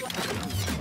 Let's go.